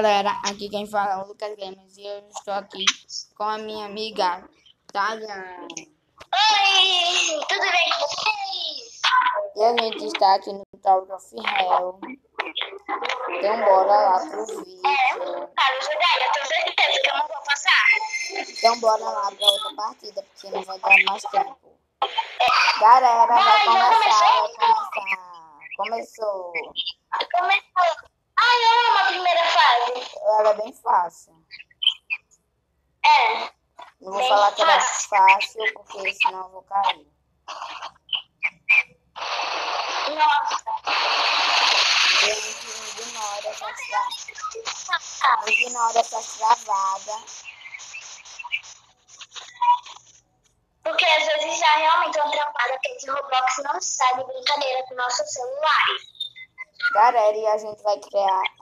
galera, aqui quem fala é o Lucas Games e eu estou aqui com a minha amiga Tayan. Oi, tudo bem com vocês? E a gente está aqui no Tower of Hell. Então bora lá pro vídeo. Carlos, verdade, eu tenho certeza que eu não vou passar. Então bora lá pra outra partida, porque não vai dar mais tempo. Galera, vai começar, vai começar. Começou. Começou. Ai, eu amo a primeira fase. Ela é bem fácil. É. Não vou falar que ela é fácil. fácil, porque senão eu vou cair. Nossa. Gente, ignora essa tra... Ignora essa travada. Porque às vezes já realmente é uma travada, porque esse Roblox não sai de brincadeira com nossos celulares. Galera, e a gente vai criar.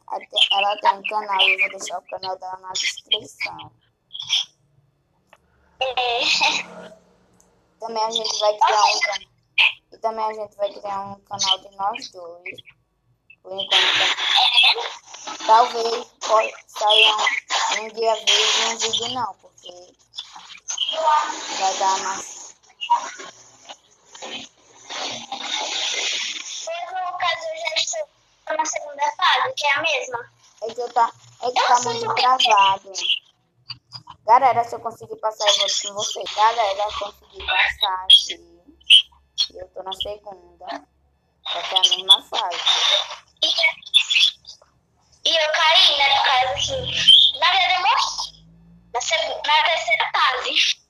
Ela tem um canal, eu vou deixar o canal dela na descrição. É. Também a gente vai criar um canal. E também a gente vai criar um canal de nós dois. Por enquanto. Talvez pode sair um, um dia vez e um vídeo não, porque vai dar mais. Pois no caso eu já estou na segunda fase, que é a mesma. É que, eu tá, é que tá muito travado. Galera, se eu conseguir passar, eu vou com vocês. Galera, eu consegui passar aqui. Eu tô na segunda. Só que é a mesma fase. E, eu caí, né, no caso que. Na verdade eu morri. Na, seg- na terceira fase.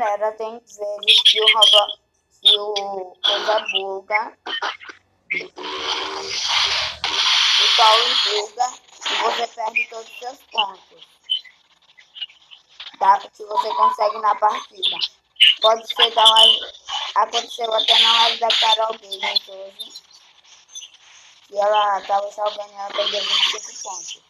Galera, tem vezes que o Roblox, que o coisa buga. O Paulo buga e você perde todos os seus pontos. Tá? Que você consegue na partida. Pode ser da live. Aconteceu até na live da Carol Games hoje. E ela tava salvando e ela perdeu 25 pontos.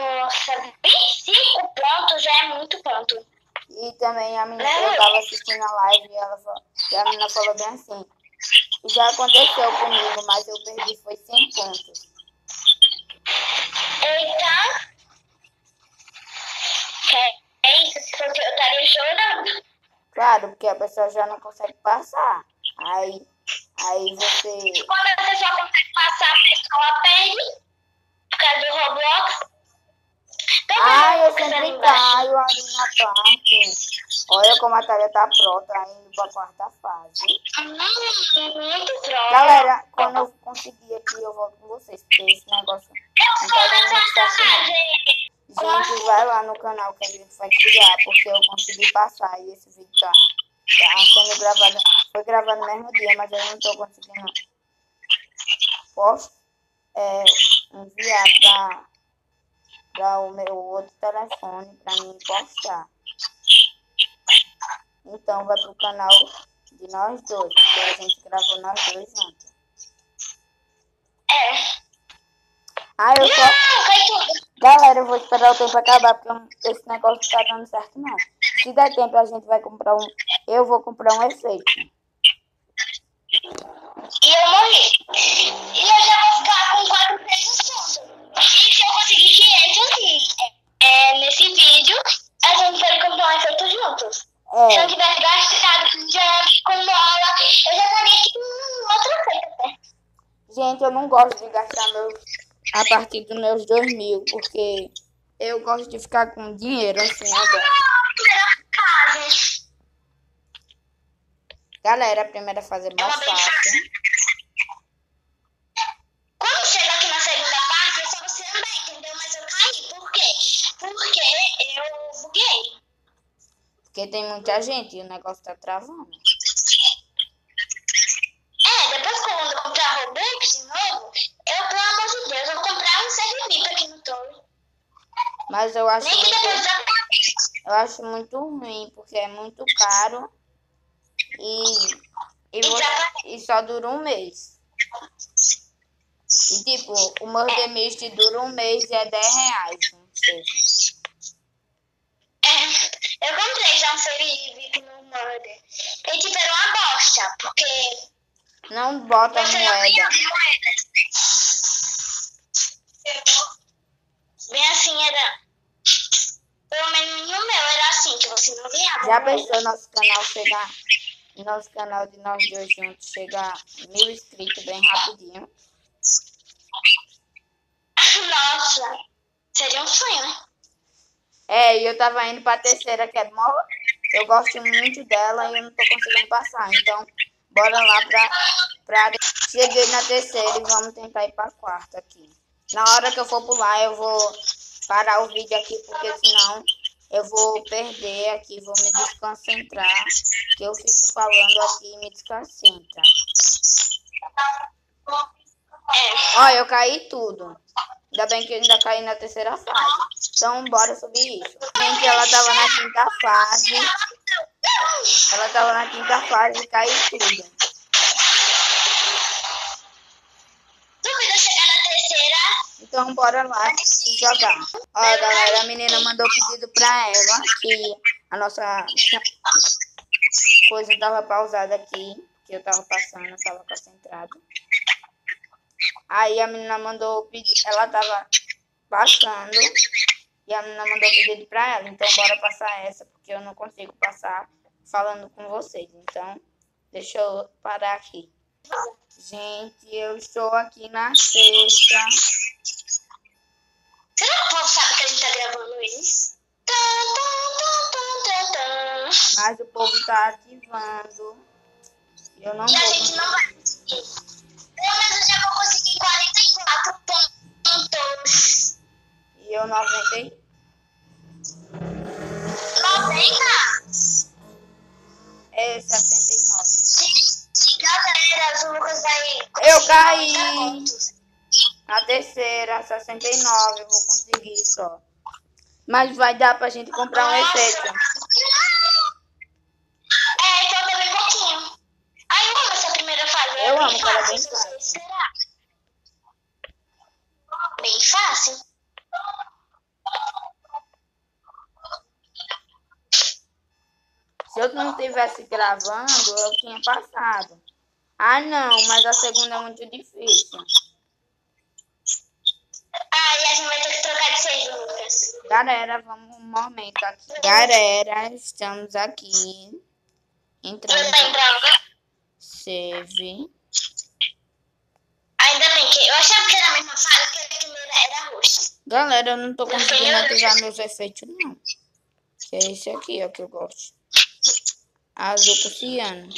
Nossa, 25 pontos já é muito ponto. E também a menina, eu tava assistindo a live e, ela, e a menina falou bem assim. Já aconteceu comigo, mas eu perdi foi 100 pontos. Eita. É, é isso, se fosse eu estaria chorando. Claro, porque a pessoa já não consegue passar. Aí, aí você. Quando a pessoa consegue passar, a pessoa perde. Por causa do Roblox. Então, Ai, eu sempre caio ali na parte. Olha como a Thalia tá pronta, indo pra quarta fase. Muito droga. Galera, quando eu conseguir aqui, eu volto com vocês, porque esse negócio eu não tá dando muito certo, não. Gente, vai lá no canal que a gente vai criar, porque eu consegui passar e esse vídeo tá, tá sendo gravado. Foi gravado no mesmo dia, mas eu não tô conseguindo post, é, enviar pra, pra o meu outro telefone pra mim postar. Então vai pro canal de nós dois, porque a gente gravou nós dois juntos. É. Ah, eu só. Não, tudo. Galera, eu vou esperar o tempo acabar, porque esse negócio não tá dando certo, não. Se der tempo, a gente vai comprar um. Eu vou comprar um efeito. E eu morri. E eu já vou ficar com 400 pontos. E se eu conseguir 500 e, é, nesse vídeo, a gente pode comprar um efeito juntos. Se eu É, tivesse gastado com jump, com bola, eu já estaria aqui com outra coisa até. gente, eu não gosto de gastar meu, a partir dos meus dois mil, porque eu gosto de ficar com dinheiro assim agora. Primeira fase. Galera, a primeira fase é mais fácil. Quando chega aqui na segunda parte, é só você andar, entendeu? Mas eu caí. Por quê? Porque eu buguei. Porque tem muita gente e o negócio tá travando. É, depois quando eu comprar Robux de novo, eu, pelo amor de Deus, eu vou comprar um serve aqui no Toro. Mas eu acho Nem que depois da eu acho muito ruim, porque é muito caro e, e, você- e só dura um mês. E tipo, o Murder Mystery dura um mês e é 10 reais. Não sei. É. transferir VIP no Murder. E tipo, era uma bosta, porque Não bota você não moeda. ganhava moeda. Bem assim, era. Pelo menos no meu era assim, que você não ganhava. Já pensou nosso canal chegar. Nosso canal de nós dois juntos chegar a mil inscritos bem rapidinho. Nossa, seria um sonho, né? É, e eu tava indo pra terceira, que é mó. Eu gosto muito dela e eu não tô conseguindo passar. Então, bora lá pra. pra... Cheguei na terceira e vamos tentar ir pra quarta aqui. Na hora que eu for pular, eu vou parar o vídeo aqui, porque senão eu vou perder aqui, vou me desconcentrar. Que eu fico falando aqui e me desconcentra. É. Ó, eu caí tudo. Ainda bem que eu ainda caí na terceira fase. Então, bora subir isso. Gente, ela tava na quinta fase. Ela tava na quinta fase e caiu tudo. Então, bora lá e jogar. Ó, galera, a menina mandou pedido pra ela que a nossa coisa tava pausada aqui. Que eu tava passando, eu tava concentrado. Aí a menina mandou pedir, ela tava passando e a menina mandou pedido pra ela. Então, bora passar essa, porque eu não consigo passar falando com vocês. Então, deixa eu parar aqui. Gente, eu estou aqui na sexta. Será que o povo sabe que a gente tá gravando tum. Mas o povo tá ativando. Eu não E a vou. gente não vai conseguir. Pelo menos eu já vou conseguir 44 pontos. E eu 90. 90? É 69. Gente, galera, o Lucas vai Eu caí. 90 pontos. A terceira, 69. Eu vou conseguir só. Mas vai dar pra gente comprar um efeito. É, então tá bem pouquinho. Ai, eu amo essa primeira fase. é Eu bem amo ela é fácil, bem se você fácil. esperar. Bem fácil. Se eu não tivesse gravando, eu tinha passado. Ah, não, mas a segunda é muito difícil. Ah, e a gente vai ter que trocar de seis, Lucas. Galera, vamos um momento aqui. Galera, estamos aqui. Entrando. Tá? Save. Eu achava que era a mesma fase, porque a primeira era roxa. Galera, eu não tô conseguindo ativar meus efeitos, não. Que é esse aqui, ó, que eu gosto. Azul com ciano.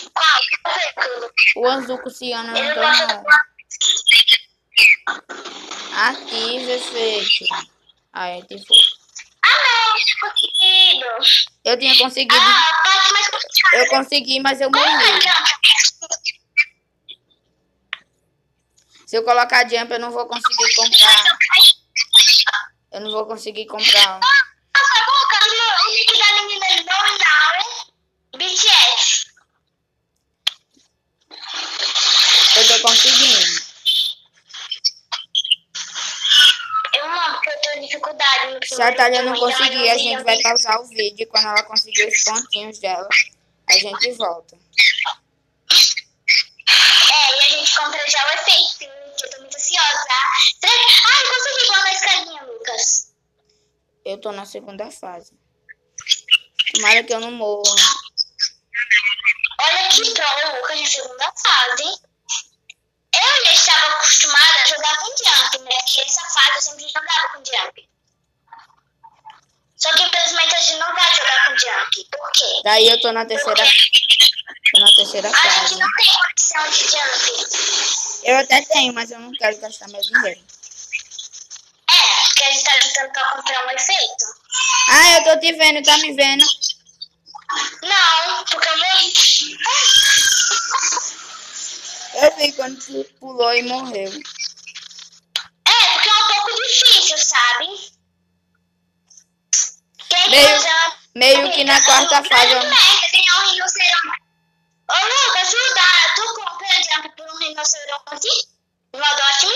O azul com ciano eu não tô, não. Ative efeito. Aí, ativou. Ah, não, conseguido. Eu tinha conseguido. Ah. Eu consegui, mas eu morri. é que Se eu colocar jump, eu não vou conseguir comprar. Eu não vou conseguir comprar. Nossa, colocando o nick da menina hein? BTS. Eu tô conseguindo. Eu amo porque eu tenho dificuldade no Se a Thalia não conseguir, a gente vai pausar o vídeo. E quando ela conseguir os pontinhos dela, a gente volta. É, e a gente compra já o efeito, que eu tô muito ansiosa. Ai, consegui igual na escadinha, Lucas. Eu tô na segunda fase. Tomara que eu não morra. Olha que pro, Lucas, na segunda fase. Eu já estava acostumada a jogar com jump, né? Porque essa fase eu sempre jogava com jump. Só que infelizmente a gente não vai jogar com jump. Por quê? Daí eu tô na terceira. Tô na terceira A gente fase. não tem condição de jump. Eu até tenho, mas eu não quero gastar meu dinheiro. É, porque a gente tá tentando pra comprar um efeito. Ah, eu tô te vendo, tá me vendo? Não, porque eu morri. Eu vi quando tu pulou e morreu. É, porque é um pouco difícil, sabe? Quem Meio- uma- Meio que na quarta fase. Eu- merda, ganhar um rinoceronte. Ô, Lucas, ajuda. Tu adianta por um rinoceronte no Adote-me?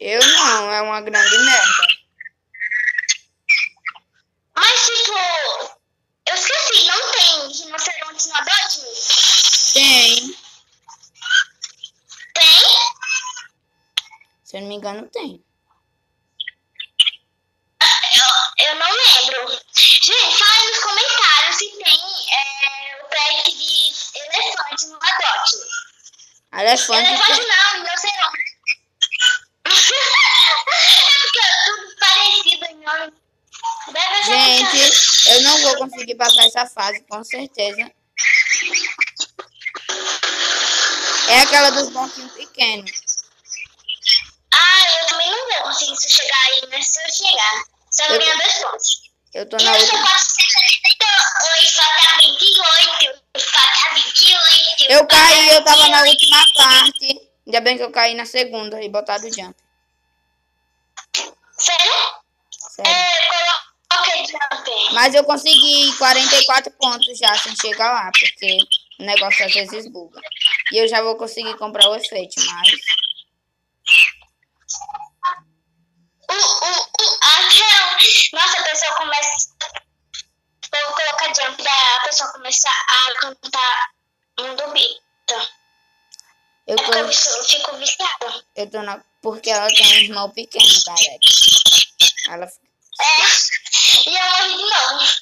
Eu não, é uma grande merda. Mas, tipo, eu esqueci, assim, não tem rinoceronte no Adote-me? Tem. Tem? Se eu não me engano, tem. Elefante. Elefante tem- não, rinoceronte. é porque é tudo parecido em nome. Gente, eu não vou conseguir passar essa fase, com certeza. É aquela dos bonquinhos pequenos. Ah, eu também não vou conseguir se chegar aí, né? Se eu chegar. Só Eu- ganhar dois pontos. Eu tô na eu sou última. 472, falta 28, falta 28. Eu caí, eu tava na última parte. Ainda bem que eu caí na segunda e botaram o jump. Sério? Sério. É. Mas eu consegui 44 pontos já sem chegar lá, porque o negócio às vezes buga. E eu já vou conseguir comprar o efeito, mas. O, o, o, até, nossa, a pessoa começa. Vou colocar jump da pessoa começa a cantar Mundo Bita. Eu É tô, eu fico viciada. eu tô na. Porque ela tem um irmão pequeno, galera. Ela, É. E eu morri de novo.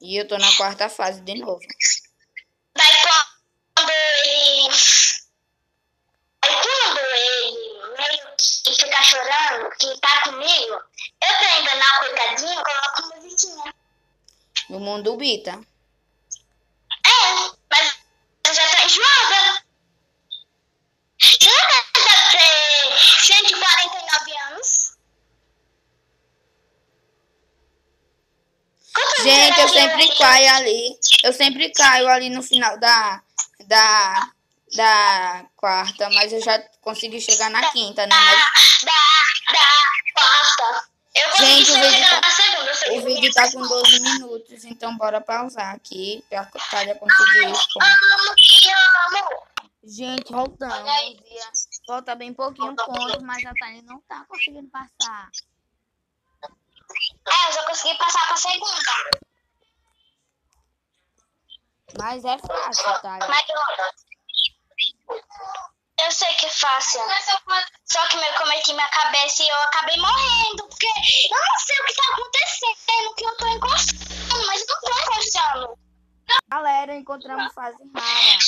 e eu tô na quarta fase de novo. Daí quando ele. Aí quando ele meio que fica chorando, que tá comigo, eu tô enganar o coitadinho, coloco uma musiquinha. No mundo Bita. É, mas eu já tô enjoada. Não deve ter 149 anos? Quantos Gente, eu sempre caio ali. Eu sempre caio ali no final da. Da. Da quarta, mas eu já consegui chegar na quinta, né? Da, Mas da, da quarta. Eu consegui Gente, chegar tá- na segunda. O vídeo tá com 12 minutos, então bora pausar aqui pra Talha conseguir os pontos. Gente, voltando. Falta bem pouquinho pontos, mas a Thalia não tá conseguindo passar. É, eu já consegui passar pra segunda. Mas é fácil, Thalia. Mas eu, eu sei que é fácil. Só que eu cometi minha cabeça e eu acabei morrendo. Porque eu não sei o que tá acontecendo, que eu tô encostando, mas eu não tô encostando. Galera, encontramos fase rara.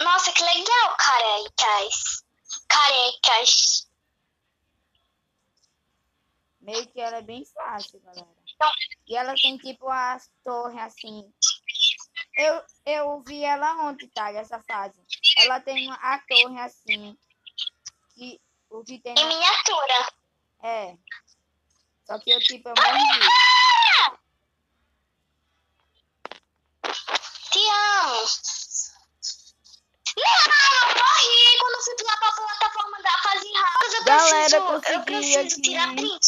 Nossa, que legal, carecas. Carecas. Meio que ela é bem fácil, galera. E ela tem tipo as torres assim. Eu, eu vi ela ontem, tá? Essa fase. Ela tem uma, a torre assim. Que o que tem. Em na- miniatura. É. Só que eu tipo eu morri. Te amo. Não, eu morri quando eu fui pular pra plataforma da fase. Eu Galera, preciso, eu consegui preciso aqui. tirar print.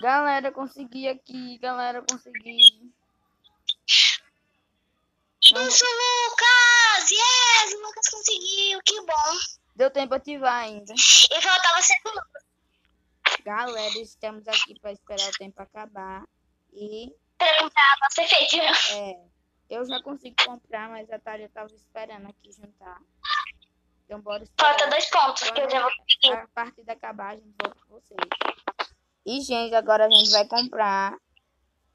Galera, consegui aqui. Galera, consegui. Isso, Lucas! Yes, o Lucas conseguiu, que bom. Deu tempo ativar ainda. E faltava segundo. Galera, estamos aqui para esperar o tempo acabar. E Pra comprar nosso efeito. é, eu já consigo comprar, mas a Thalia tava esperando aqui juntar. Então bora esperar. Falta dois pontos, que eu já vou conseguir. A partida acabar, a gente volta com vocês. E, gente, agora a gente vai comprar.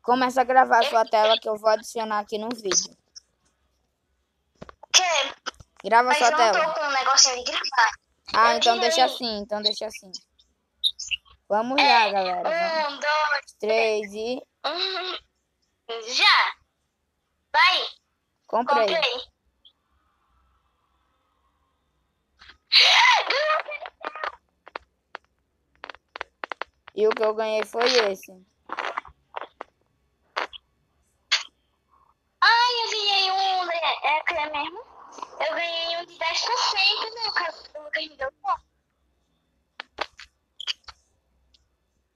Começa a gravar a sua tela que eu vou adicionar aqui no vídeo. Que? Grava Mas sua eu não tela. tô com um negocinho de gravar. Ah, eu então deixa assim, então deixa assim. Vamos lá, galera. Um, dois, Três e um. Já! Vai! comprei. Comprei. E o que eu ganhei foi esse. Ai, eu ganhei um. né? É que é mesmo? Eu ganhei um de 10%, Lucas. O Lucas me deu.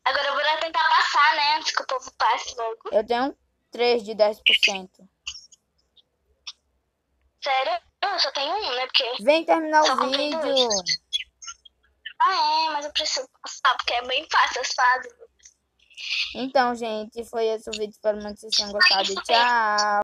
Agora eu vou tentar passar, né? Antes que o povo passe logo. Eu tenho 3 de 10%. Sério? Eu só tenho um, né? Porque. Vem terminar o vídeo. Ah, é, mas eu preciso passar, porque é bem fácil as fases. Então, gente, foi esse o vídeo. Espero muito que vocês tenham gostado. Tchau.